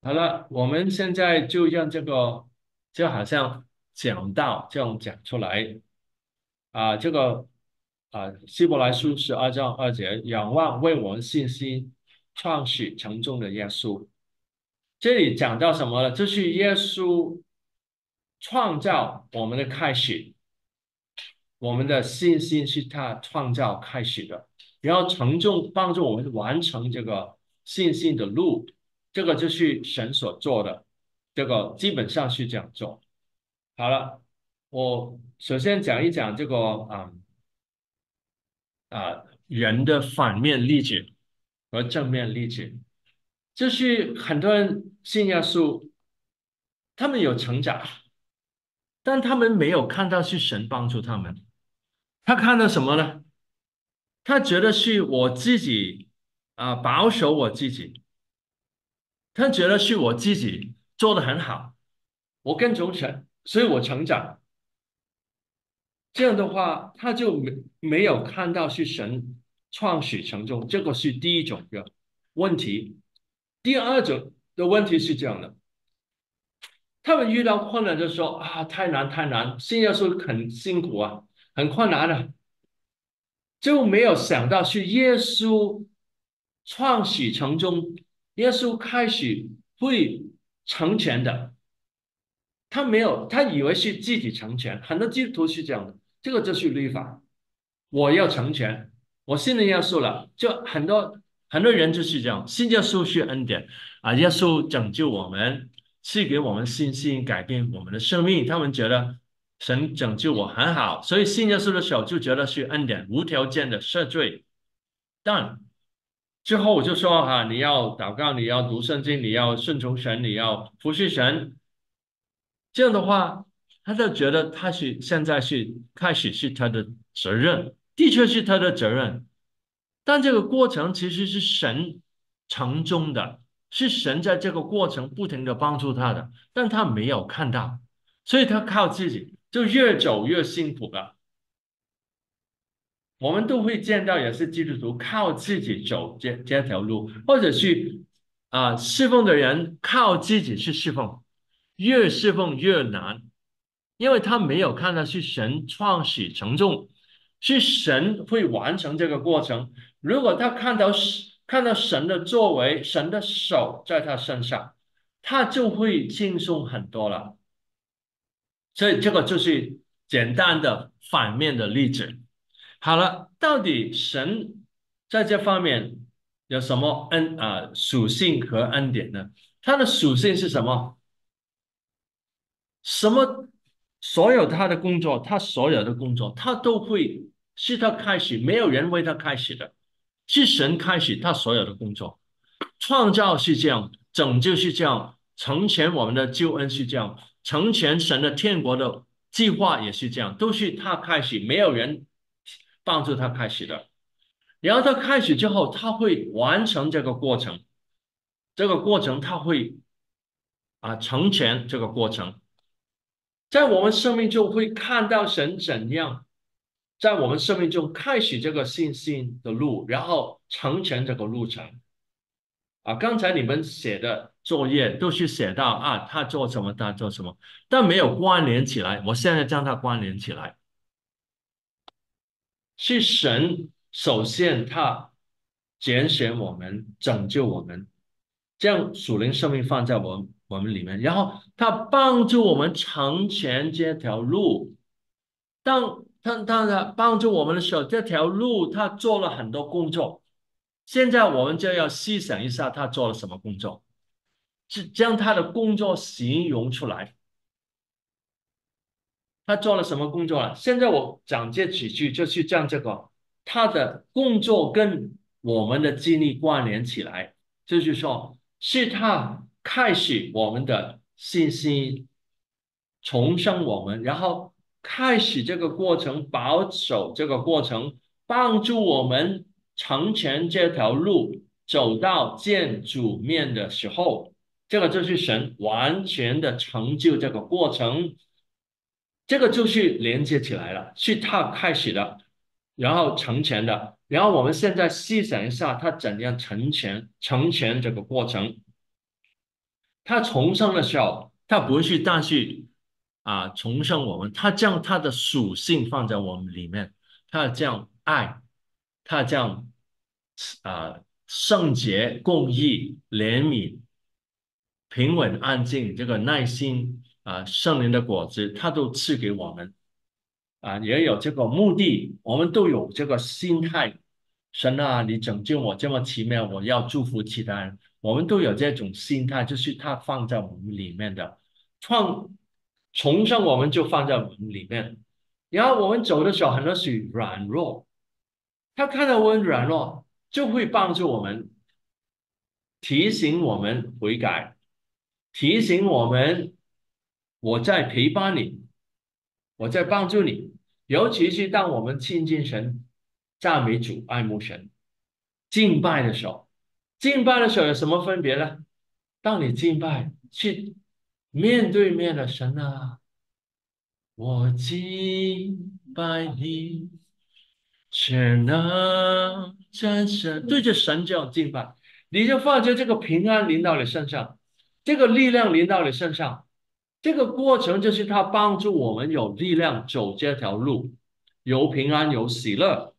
好了，我们现在就让这个就好像讲道这样讲出来啊，这个啊，希伯来书十二章二节，仰望为我们信心创始成终的耶稣。这里讲到什么呢？这是耶稣创造我们的开始，我们的信心是他创造开始的，然后成重帮助我们完成这个信心的路。这个就是神所做的，这个基本上是这样做。好了，我首先讲一讲这个啊啊人的反面例子和正面例子，就是很多人信耶稣，他们有成长，但他们没有看到是神帮助他们，他看到什么呢？他觉得是我自己啊保守我自己。他觉得是我自己做的很好，我跟从神，所以我成长。这样的话，他就没没有看到是神创始成终，这个是第一种的问题。第二种的问题是这样的：他们遇到困难就说啊，太难太难，信耶稣很辛苦啊，很困难的，就没有想到是耶稣创始成终。耶稣开始会成全的，他没有，他以为是自己成全。很多基督徒是这样的，这个就是律法，我要成全，我信了耶稣了，就很多很多人就是这样，信耶稣是恩典啊，耶稣拯救我们，赐给我们信心，改变我们的生命。他们觉得神拯救我很好，所以信耶稣的时候就觉得是恩典，无条件的赦罪，但。之后我就说啊，你要祷告，你要读圣经，你要顺从神，你要服侍神。这样的话，他就觉得他是现在是开始是他的责任，的确是他的责任。但这个过程其实是神成中的，是神在这个过程不停的帮助他的，但他没有看到，所以他靠自己就越走越辛苦了。我们都会见到，也是基督徒靠自己走这这条路，或者是啊侍奉的人靠自己去侍奉，越侍奉越难，因为他没有看到是神创始成重，是神会完成这个过程。如果他看到看到神的作为，神的手在他身上，他就会轻松很多了。所以这个就是简单的反面的例子。好了，到底神在这方面有什么恩啊属性和恩典呢？他的属性是什么？什么？所有他的工作，他所有的工作，他都会是他开始，没有人为他开始的，是神开始他所有的工作。创造是这样，拯救是这样，成全我们的救恩是这样，成全神的天国的计划也是这样，都是他开始，没有人。帮助他开始的，然后他开始之后，他会完成这个过程，这个过程他会啊成全这个过程，在我们生命中会看到神怎样在我们生命中开始这个信心的路，然后成全这个路程。啊，刚才你们写的作业都是写到啊，他做什么，他做什么，但没有关联起来。我现在将它关联起来。是神首先他拣选我们，拯救我们，将属灵生命放在我们我们里面，然后他帮助我们成全这条路。当当当他帮助我们的时候，这条路他做了很多工作。现在我们就要细想一下，他做了什么工作，是将他的工作形容出来。他做了什么工作了？现在我讲这几句，就是将这个他的工作跟我们的经历关联起来，就是说，是他开始我们的信心，重生我们，然后开始这个过程，保守这个过程，帮助我们成全这条路，走到见主面的时候，这个就是神完全的成就这个过程。这个就是连接起来了，是他开始的，然后成全的，然后我们现在细想一下，他怎样成全成全这个过程。他重生的时候，他不是但是啊重生我们，他将他的属性放在我们里面，他将爱，他将啊圣洁、公义、怜悯、平稳、安静这个耐心啊圣灵的果子，他都赐给我们啊，也有这个目的，我们都有这个心态。神啊，你拯救我这么奇妙，我要祝福其他人。我们都有这种心态，就是他放在我们里面的创重生，我们就放在我们里面。然后我们走的时候，很多是软弱，他看到我们软弱，就会帮助我们，提醒我们悔改，提醒我们我在陪伴你，我在帮助你。尤其是当我们亲近神。赞美主，爱慕神，敬拜的时候，敬拜的时候有什么分别呢？当你敬拜，去面对面的神啊，我敬拜你，全能战胜，对着神这样敬拜，你就发觉这个平安临到你身上，这个力量临到你身上，这个过程就是他帮助我们有力量走这条路，有平安，有喜乐。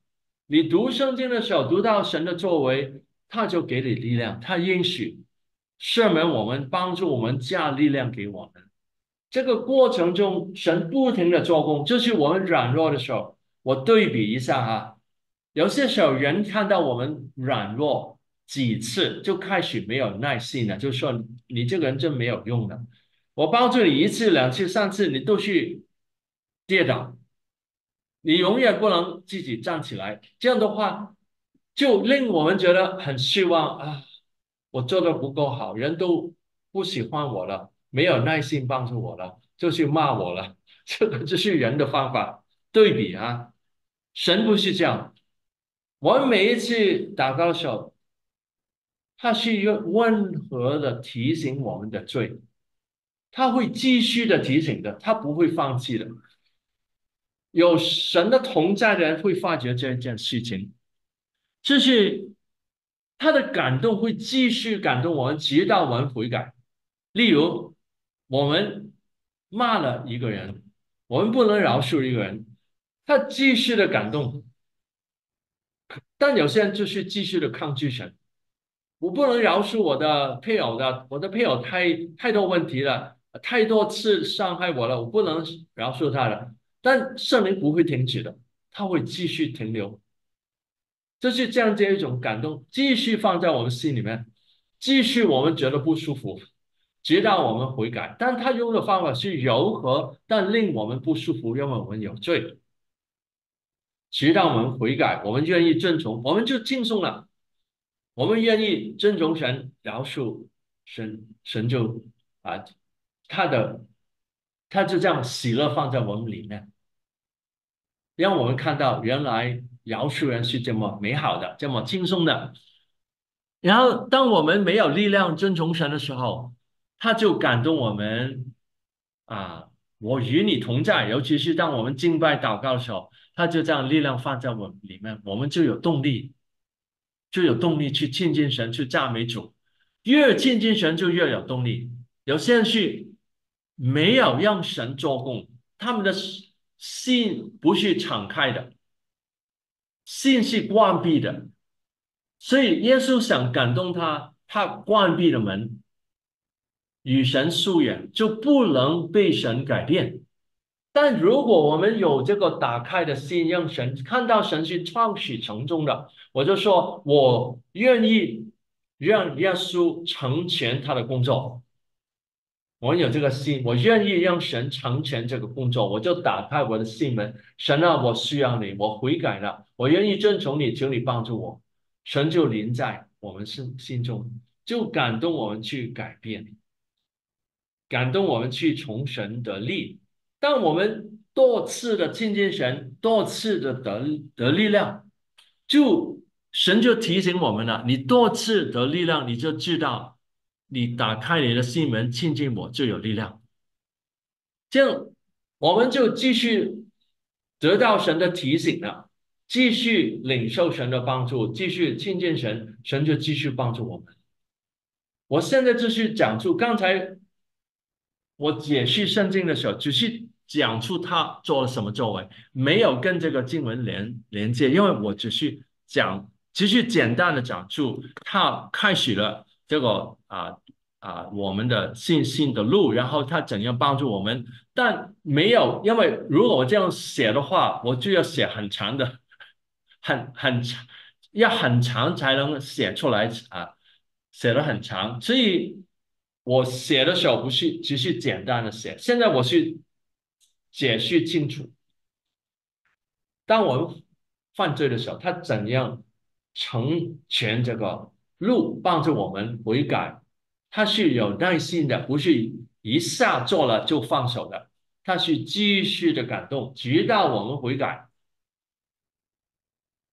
你读圣经的时候，读到神的作为，他就给你力量，他允许赦免我们，帮助我们加力量给我们。这个过程中，神不停的做工，就是我们软弱的时候，我对比一下哈，有些时候人看到我们软弱几次，就开始没有耐心了，就说你这个人真没有用的。我帮助你一次、两次、三次，你都去跌倒。你永远不能自己站起来，这样的话就令我们觉得很失望啊！我做的不够好，人都不喜欢我了，没有耐心帮助我了，就去骂我了。这个就是人的方法，对比啊！神不是这样，我们每一次祷告的时候，他是用温和的提醒我们的罪，他会继续的提醒的，他不会放弃的。有神的同在的人会发觉这一件事情，就是他的感动会继续感动我们，直到我们悔改。例如，我们骂了一个人，我们不能饶恕一个人，他继续的感动。但有些人就是继续的抗拒神，我不能饶恕我的配偶的，我的配偶太太多问题了，太多次伤害我了，我不能饶恕他了。但圣灵不会停止的，他会继续停留，就是这样这一种感动，继续放在我们心里面，继续我们觉得不舒服，直到我们悔改。但他用的方法是柔和，但令我们不舒服，因为我们有罪。直到我们悔改，我们愿意遵从，我们就轻松了。我们愿意遵从神，饶恕神，神就啊，他的。他就这样喜乐放在我们里面，让我们看到原来饶恕人是这么美好的，这么轻松的。然后，当我们没有力量遵从神的时候，他就感动我们啊！我与你同在。尤其是当我们敬拜祷告的时候，他就这样力量放在我们里面，我们就有动力，就有动力去亲近神，去赞美主。越亲近神，就越有动力。有些人去。没有让神做工，他们的心不是敞开的，心是关闭的，所以耶稣想感动他，他关闭了门，与神疏远，就不能被神改变。但如果我们有这个打开的心，让神看到神是创始成终的，我就说我愿意让耶稣成全他的工作。我有这个心，我愿意让神成全这个工作，我就打开我的心门。神啊，我需要你，我悔改了，我愿意遵从你，请你帮助我。神就临在我们心心中，就感动我们去改变，感动我们去从神得力。当我们多次的亲近神，多次的得得力量，就神就提醒我们了：你多次得力量，你就知道。你打开你的心门，亲近我就有力量。这样，我们就继续得到神的提醒了，继续领受神的帮助，继续亲近神，神就继续帮助我们。我现在就是讲出刚才我解释圣经的时候，只是讲出他做了什么作为，没有跟这个经文连连接，因为我只是讲，只是简单的讲出他开始了这个啊啊我们的信心的路，然后他怎样帮助我们，但没有，因为如果我这样写的话，我就要写很长的，很很长，要很长才能写出来啊，写的很长，所以我写的时候不是只是简单的写，现在我是解释清楚，当我们犯罪的时候，他怎样成全这个路，帮助我们悔改，他是有耐心的，不是一下做了就放手的，他是继续的感动，直到我们悔改。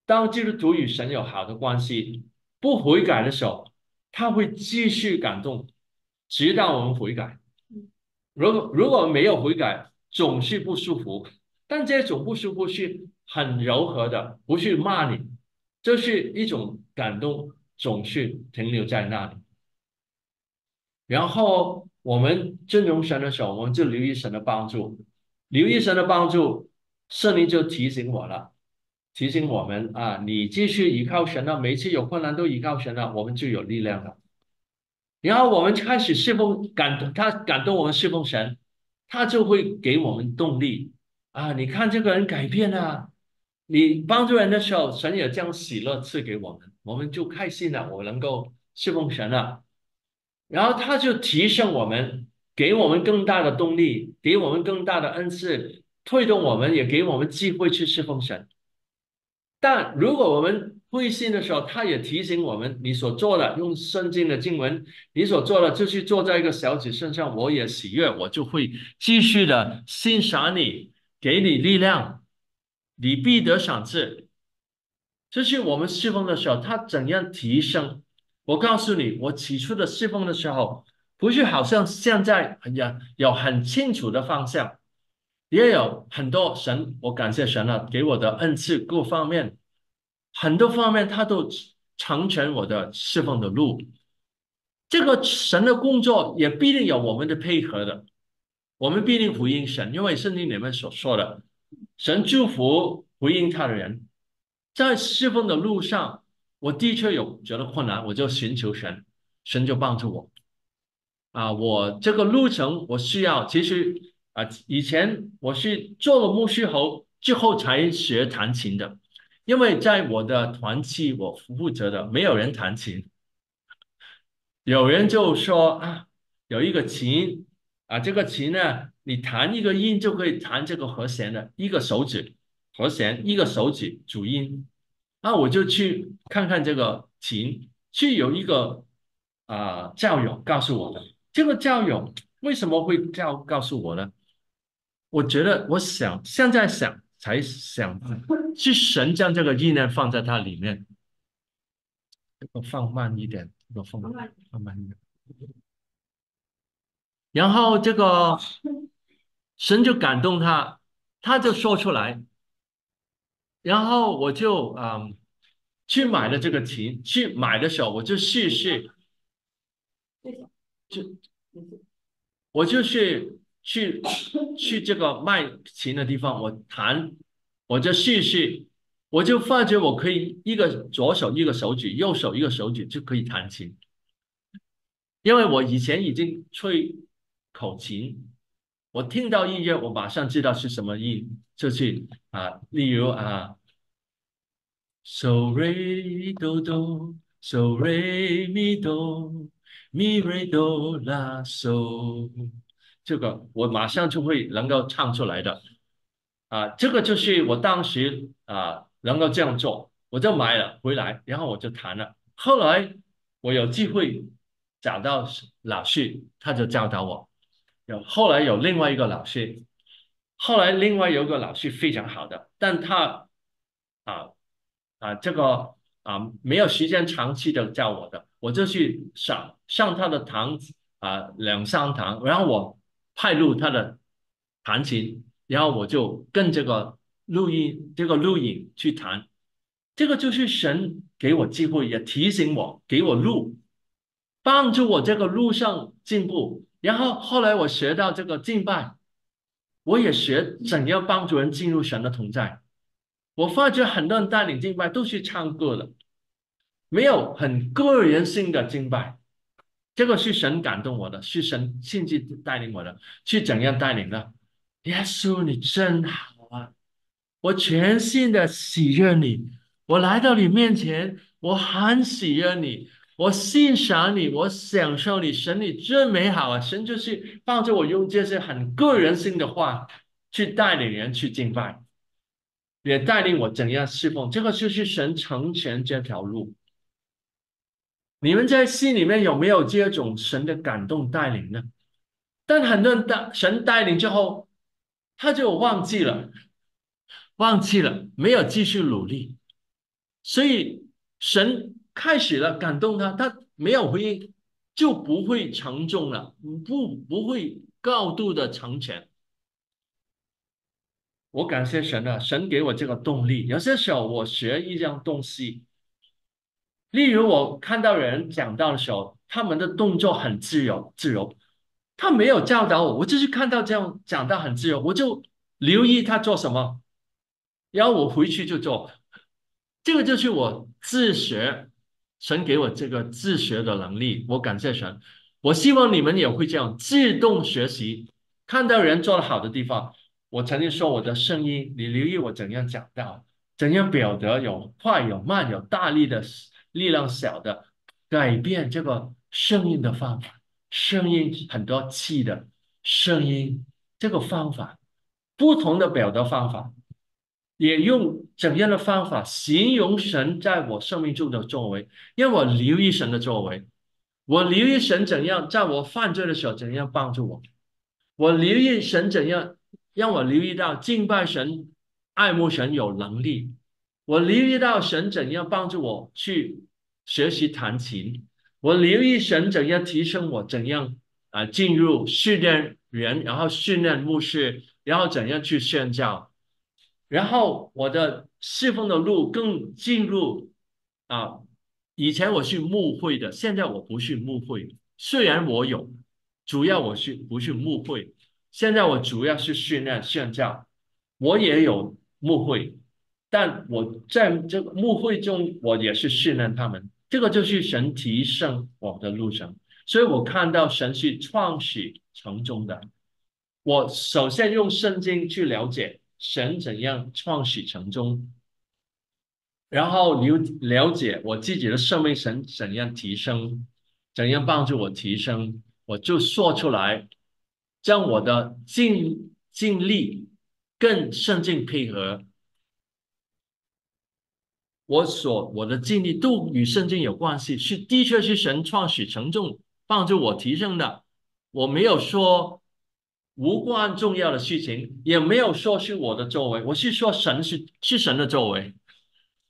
当基督徒与神有好的关系，不悔改的时候，他会继续感动，直到我们悔改。如果如果没有悔改，总是不舒服。但这种不舒服是很柔和的，不是骂你，这是一种感动，总是停留在那里。然后我们尊荣神的时候，我们就留意神的帮助，留意神的帮助，圣灵就提醒我了。提醒我们啊，你继续依靠神了，每次有困难都依靠神了，我们就有力量了。然后我们开始侍奉，感动他感动我们侍奉神，他就会给我们动力啊！你看这个人改变了，你帮助人的时候，神也将喜乐赐给我们，我们就开心了，我能够侍奉神了。然后他就提升我们，给我们更大的动力，给我们更大的恩赐，推动我们，也给我们机会去侍奉神。但如果我们灰心的时候，他也提醒我们：你所做的，用圣经的经文，你所做的，就去坐在一个小子身上，我也喜悦，我就会继续的欣赏你，给你力量，你必得赏赐。这是我们侍奉的时候，他怎样提升？我告诉你，我起初的侍奉的时候，不是好像现在呀，有很清楚的方向。也有很多神，我感谢神了，给我的恩赐各方面，很多方面他都成全我的侍奉的路。这个神的工作也必定有我们的配合的，我们必定回应神，因为圣经里面所说的，神祝福回应他的人。在侍奉的路上，我的确有觉得困难，我就寻求神，神就帮助我。啊，我这个路程我需要，其实。啊，以前我是做了牧师后，之后才学弹琴的，因为在我的团契，我负责的没有人弹琴，有人就说啊，有一个琴啊，这个琴呢，你弹一个音就可以弹这个和弦的，一个手指和弦，一个手指主音，那我就去看看这个琴，去有一个啊教友告诉我的，这个教友为什么会教告诉我呢？我觉得，我想现在想才想，是神将这个意念放在它里面。这个放慢一点，这个放放慢一点。然后这个神就感动他，他就说出来。然后我就嗯去买了这个琴，去买的时候我就试试，就我就去。去去这个卖琴的地方，我弹，我就试试，我就发觉我可以一个左手一个手指，右手一个手指就可以弹琴，因为我以前已经吹口琴，我听到音乐，我马上知道是什么音，就是啊，例如啊，so re do do，so re mi do，mi re do la so。这个我马上就会能够唱出来的，啊，这个就是我当时啊能够这样做，我就买了回来，然后我就弹了。后来我有机会找到老师，他就教导我。有后来有另外一个老师，后来另外有个老师非常好的，但他啊啊这个啊没有时间长期的教我的，我就去上上他的堂啊两三堂，然后我。派录他的弹琴，然后我就跟这个录音、这个录影去弹，这个就是神给我机会，也提醒我，给我录，帮助我这个路上进步。然后后来我学到这个敬拜，我也学怎样帮助人进入神的同在。我发觉很多人带领敬拜都是唱歌的，没有很个人性的敬拜。这个是神感动我的，是神亲自带领我的，是怎样带领的？耶稣，你真好啊！我全心的喜悦你，我来到你面前，我很喜悦你，我欣赏你，我享受你，神你真美好啊！神就是帮助我用这些很个人性的话去带领人去敬拜。也带领我怎样侍奉，这个就是神成全这条路。你们在心里面有没有这种神的感动带领呢？但很多人带神带领之后，他就忘记了，忘记了，没有继续努力。所以神开始了感动他，他没有回应，就不会沉重了，不不会高度的成全。我感谢神啊，神给我这个动力。有些时候我学一样东西，例如我看到人讲到的时候，他们的动作很自由，自由，他没有教导我，我就是看到这样讲到很自由，我就留意他做什么，然后我回去就做。这个就是我自学，神给我这个自学的能力。我感谢神，我希望你们也会这样自动学习，看到人做的好的地方。我曾经说我的声音，你留意我怎样讲到，怎样表达，有快有慢，有大力的力量，小的改变这个声音的方法，声音很多气的声音，这个方法不同的表达方法，也用怎样的方法形容神在我生命中的作为，让我留意神的作为，我留意神怎样在我犯罪的时候怎样帮助我，我留意神怎样。让我留意到敬拜神、爱慕神有能力。我留意到神怎样帮助我去学习弹琴。我留意神怎样提升我，怎样啊进入训练人，然后训练牧师，然后怎样去宣教。然后我的侍奉的路更进入啊，以前我是牧会的，现在我不是牧会。虽然我有，主要我是不是牧会。现在我主要是训练宣教，我也有牧会，但我在这个牧会中，我也是训练他们。这个就是神提升我的路程，所以我看到神是创始成终的。我首先用圣经去了解神怎样创始成终，然后了了解我自己的生命神怎样提升，怎样帮助我提升，我就说出来。将我的尽尽力更圣经配合，我所我的尽力都与圣经有关系，是的确是神创始成重帮助我提升的。我没有说无关重要的事情，也没有说是我的作为，我是说神是是神的作为。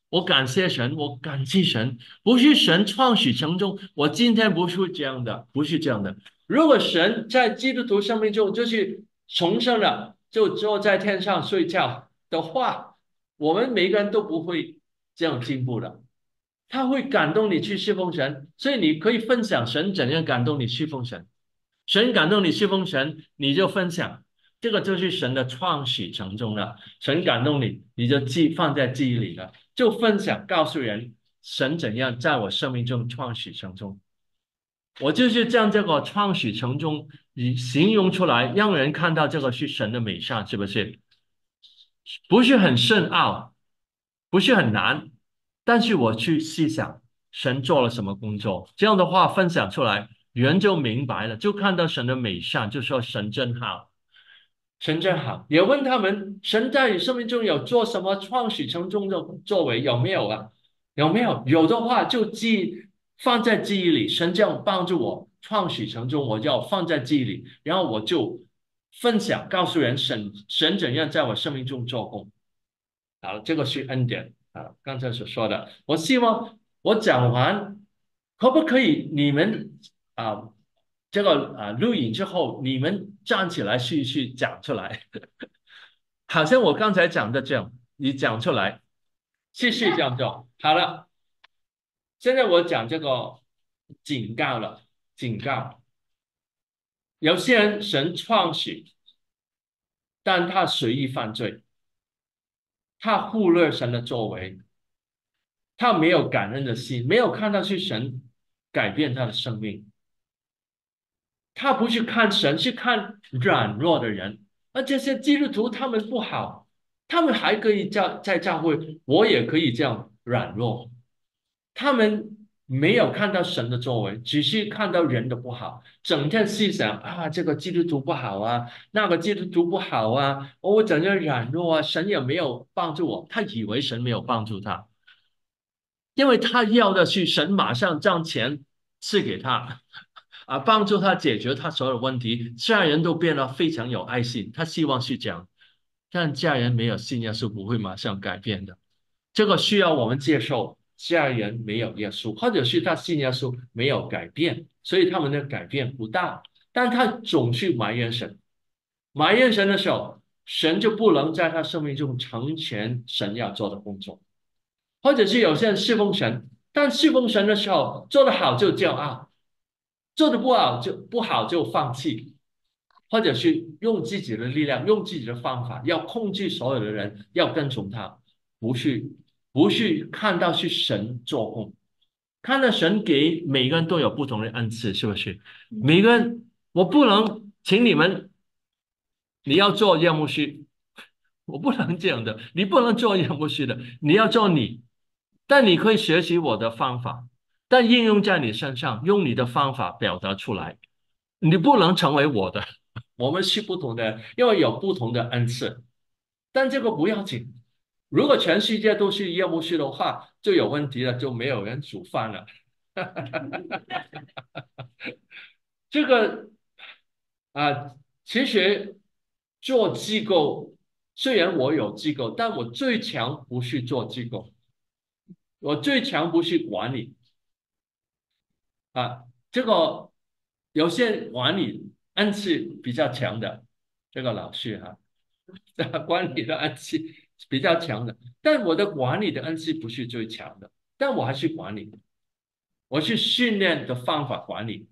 我感谢神，我感激神，不是神创始成终，我今天不是这样的，不是这样的。如果神在基督徒生命中就是重生了，就坐在天上睡觉的话，我们每个人都不会这样进步的。他会感动你去侍奉神，所以你可以分享神怎样感动你侍奉神。神感动你侍奉神，你就分享，这个就是神的创始成终了。神感动你，你就记放在记忆里了，就分享告诉人神怎样在我生命中创始成终。我就是将这个创始成终以形容出来，让人看到这个是神的美善，是不是？不是很深奥，不是很难，但是我去细想神做了什么工作，这样的话分享出来，人就明白了，就看到神的美善，就说神真好，神真好。也问他们，神在你生命中有做什么创始成终的作为有没有啊？有没有？有的话就记。放在记忆里，神这样帮助我创始成终，我就要放在记忆里，然后我就分享，告诉人神神怎样在我生命中做工。好，这个是恩典啊，刚才所说的。我希望我讲完，可不可以你们啊，这个啊录影之后，你们站起来去去讲出来，好像我刚才讲的这样，你讲出来，继续这样做。好了。现在我讲这个警告了，警告。有些人神创许，但他随意犯罪，他忽略神的作为，他没有感恩的心，没有看到去神改变他的生命。他不去看神，去看软弱的人。而这些基督徒他们不好，他们还可以教在教会，我也可以这样软弱。他们没有看到神的作为，只是看到人的不好，整天思想啊，这个基督徒不好啊，那个基督徒不好啊，我整天软弱啊，神也没有帮助我。他以为神没有帮助他，因为他要的是神马上将钱赐给他。啊，帮助他解决他所有问题，家人都变得非常有爱心。他希望是这样，但家人没有信耶稣不会马上改变的。这个需要我们接受，家人没有耶稣，或者是他信耶稣没有改变，所以他们的改变不大。但他总是埋怨神，埋怨神的时候，神就不能在他生命中成全神要做的工作，或者是有些人侍奉神，但侍奉神的时候做得好就骄傲。做的不好就不好就放弃，或者是用自己的力量，用自己的方法，要控制所有的人，要跟从他，不去不去看到是神做工，看到神给每个人都有不同的恩赐，是不是？每个人我不能请你们，你要做叶牧师，我不能这样的，你不能做叶牧师的，你要做你，但你可以学习我的方法。但应用在你身上，用你的方法表达出来，你不能成为我的。我们是不同的，因为有不同的恩赐。但这个不要紧。如果全世界都是业务师的话，就有问题了，就没有人煮饭了。这个啊，其实做机构，虽然我有机构，但我最强不是做机构，我最强不是管理。啊，这个有些管理恩赐比较强的这个老师哈，管理的恩赐比较强的，但我的管理的恩赐不是最强的，但我还是管理，我是训练的方法管理，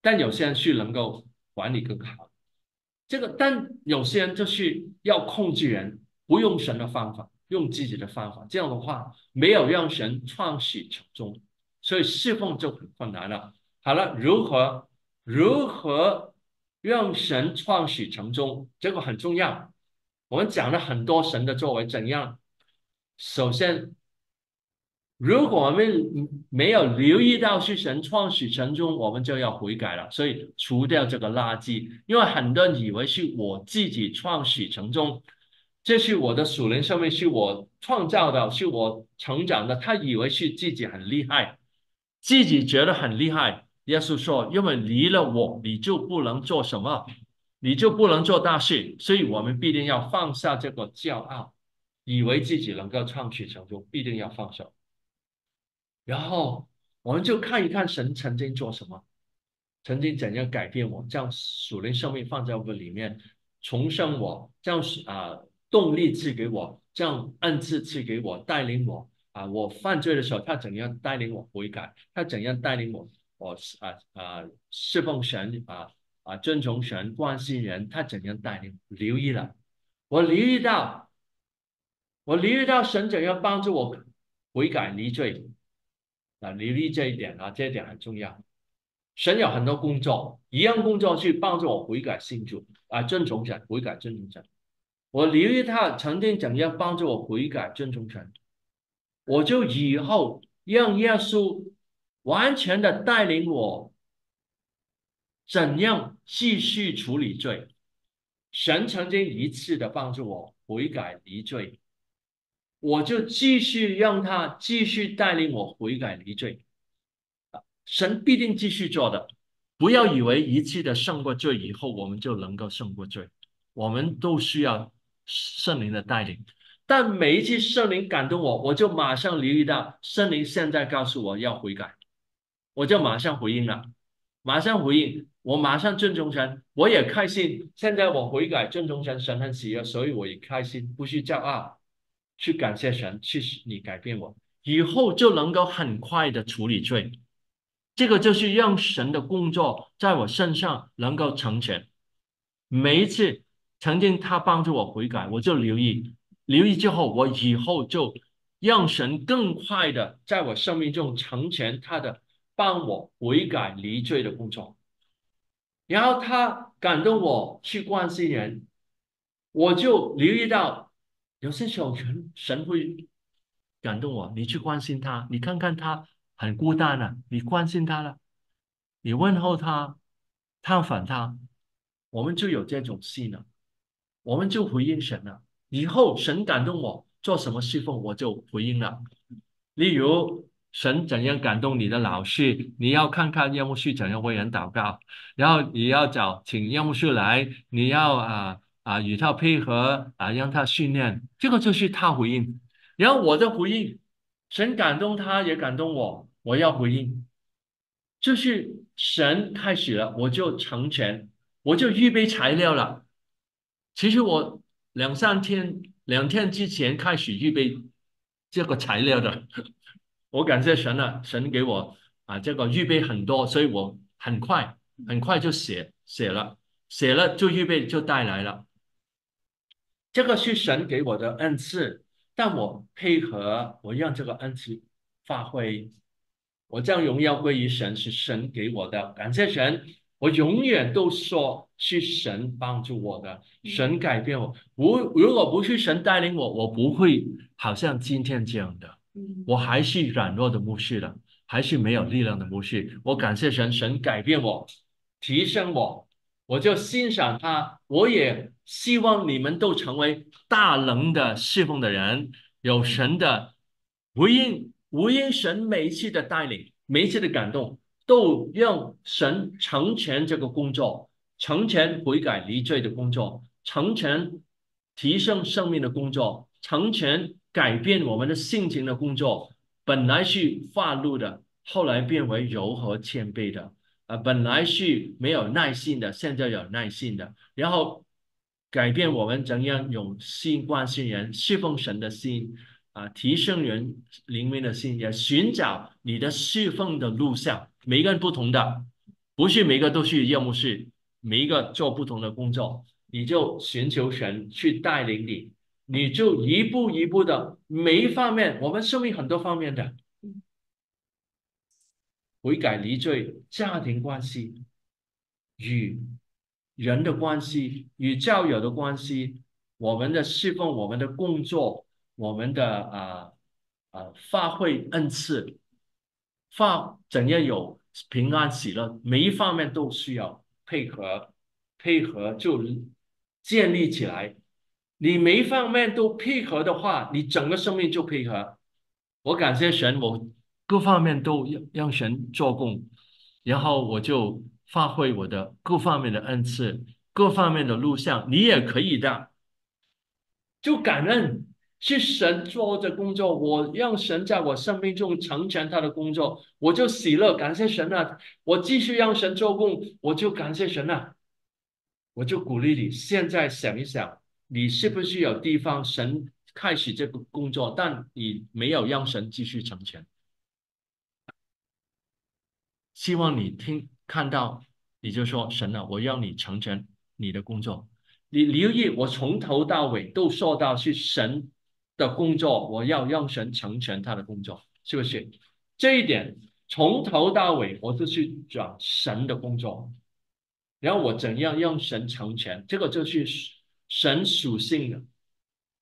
但有些人是能够管理更好，这个但有些人就是要控制人，不用神的方法，用自己的方法，这样的话没有让神创始成终。所以侍奉就很困难了。好了，如何如何让神创始成终，这个很重要。我们讲了很多神的作为怎样。首先，如果我们没有留意到是神创始成终，我们就要悔改了。所以除掉这个垃圾，因为很多人以为是我自己创始成终，这是我的属灵生命，是我创造的，是我成长的。他以为是自己很厉害。自己觉得很厉害，耶稣说：“因为离了我，你就不能做什么，你就不能做大事。所以，我们必定要放下这个骄傲，以为自己能够创取成就，必定要放手。然后，我们就看一看神曾经做什么，曾经怎样改变我，将属灵生命放在我里面，重生我，将啊动力赐给我，将恩赐赐给我，带领我。”啊，我犯罪的时候，他怎样带领我悔改？他怎样带领我？我啊啊侍奉神啊啊遵从神关心人，他怎样带领？留意了，我留意到，我留意到神怎样帮助我悔改离罪啊！留意这一点啊，这一点很重要。神有很多工作，一样工作去帮助我悔改信主啊，遵从神悔改遵从神。我留意他曾经怎样帮助我悔改遵从神。我就以后让耶稣完全的带领我，怎样继续处理罪？神曾经一次的帮助我悔改离罪，我就继续让他继续带领我悔改离罪。神必定继续做的，不要以为一次的胜过罪以后，我们就能够胜过罪。我们都需要圣灵的带领。但每一次圣灵感动我，我就马上留意到圣灵现在告诉我要悔改，我就马上回应了，马上回应，我马上尊重神，我也开心。现在我悔改，尊重神，神很喜悦，所以我也开心，不需骄傲，去感谢神，去你改变我，以后就能够很快的处理罪。这个就是让神的工作在我身上能够成全。每一次曾经他帮助我悔改，我就留意，留意之后，我以后就让神更快的在我生命中成全他的帮我悔改离罪的工作。然后他感动我去关心人，我就留意到有些时候神神会感动我，你去关心他，你看看他很孤单了，你关心他了，你问候他，探访他，我们就有这种信了，我们就回应神了。以后神感动我做什么侍奉，我就回应了。例如。神怎样感动你的老师？你要看看叶牧师怎样为人祷告，然后你要找请叶牧师来，你要啊啊与他配合啊，让他训练，这个就是他回应。然后我的回应，神感动他，也感动我，我要回应，就是神开始了，我就成全，我就预备材料了。其实我两三天、两天之前开始预备这个材料的。我感谢神了，神给我啊这个预备很多，所以我很快很快就写写了，写了就预备就带来了。这个是神给我的恩赐，但我配合我让这个恩赐发挥，我将荣耀归于神，是神给我的，感谢神。我永远都说是神帮助我的，神改变我。不，如果不是神带领我，我不会好像今天这样的。我还是软弱的牧师了，还是没有力量的牧师。我感谢神，神改变我，提升我，我就欣赏他。我也希望你们都成为大能的侍奉的人，有神的回应，回应神每一次的带领，每一次的感动，都让神成全这个工作，成全悔改离罪的工作，成全提升生命的工作，成全。改变我们的性情的工作，本来是发怒的，后来变为柔和谦卑的；啊，本来是没有耐心的，现在有耐心的。然后改变我们怎样用心关心人、侍奉神的心啊，提升人灵命的心，也寻找你的侍奉的路向。每个人不同的，不是每个都是业务是每一个做不同的工作，你就寻求神去带领你。你就一步一步的每一方面，我们生命很多方面的悔改离罪、家庭关系与人的关系、与教友的关系、我们的侍奉、我们的工作、我们的啊啊发挥恩赐、发怎样有平安喜乐，每一方面都需要配合，配合就建立起来。你每一方面都配合的话，你整个生命就配合。我感谢神，我各方面都让让神做工，然后我就发挥我的各方面的恩赐，各方面的录像，你也可以的。就感恩是神做的工作，我让神在我生命中成全他的工作，我就喜乐，感谢神啊！我继续让神做工，我就感谢神啊！我就鼓励你，现在想一想。你是不是有地方神开始这个工作，但你没有让神继续成全？希望你听看到，你就说神啊，我要你成全你的工作。你留意，我从头到尾都说到是神的工作，我要让神成全他的工作，是不是？这一点从头到尾我是去讲神的工作，然后我怎样让神成全，这个就是。神属性的，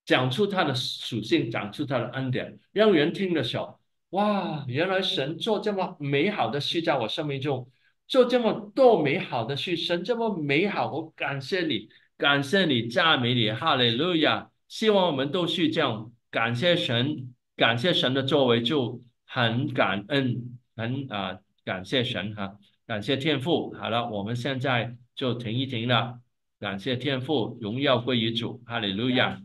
讲出他的属性，讲出他的恩典，让人听的时候，哇，原来神做这么美好的事在我生命中，做这么多美好的事，神这么美好，我感谢你，感谢你，赞美你，哈利路亚！希望我们都是这样，感谢神，感谢神的作为，就很感恩，很啊，感谢神哈，感谢天父。好了，我们现在就停一停了。感谢天父，荣耀归于主，哈利路亚。